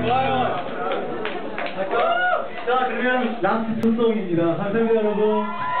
좋아요. 자, 그러면 라스트 투송입니다. 감사합니다, 여러분.